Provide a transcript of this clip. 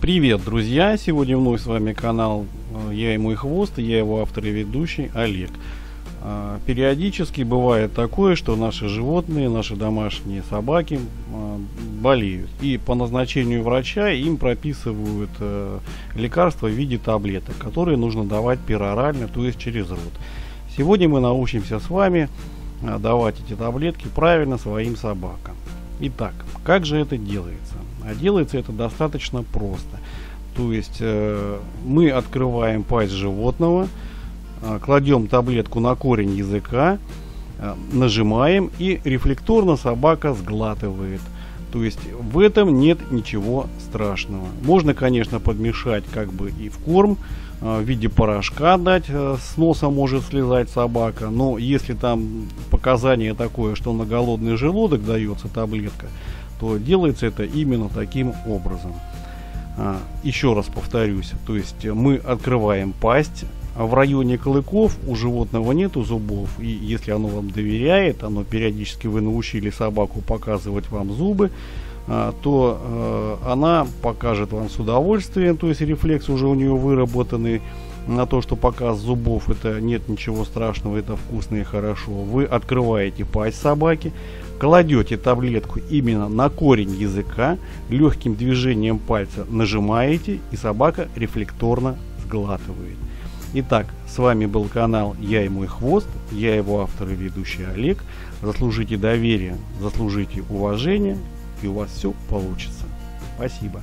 Привет, друзья! Сегодня вновь с вами канал э, «Я и мой хвост», я его автор и ведущий Олег. А, периодически бывает такое, что наши животные, наши домашние собаки болеют. И по назначению врача им прописывают э, лекарства в виде таблеток, которые нужно давать перорально, то есть через рот. Сегодня мы научимся с вами э, давать эти таблетки правильно своим собакам. Итак, как же это делается? А делается это достаточно просто. То есть э, мы открываем пасть животного, э, кладем таблетку на корень языка, э, нажимаем и рефлекторно собака сглатывает. То есть в этом нет ничего страшного. Можно, конечно, подмешать как бы и в корм, э, в виде порошка дать, э, с носа может слезать собака, но если там показание такое, что на голодный желудок дается таблетка, то делается это именно таким образом. А, еще раз повторюсь, то есть мы открываем пасть, а в районе клыков у животного нету зубов, и если оно вам доверяет, оно периодически вы научили собаку показывать вам зубы, а, то э, она покажет вам с удовольствием, то есть рефлекс уже у нее выработанный на то, что показ зубов это нет ничего страшного, это вкусно и хорошо. Вы открываете пасть собаки, кладете таблетку именно на корень языка, легким движением пальца нажимаете и собака рефлекторно сглатывает. Итак, с вами был канал «Я и мой хвост», я его автор и ведущий Олег. Заслужите доверие, заслужите уважение, и у вас все получится. Спасибо.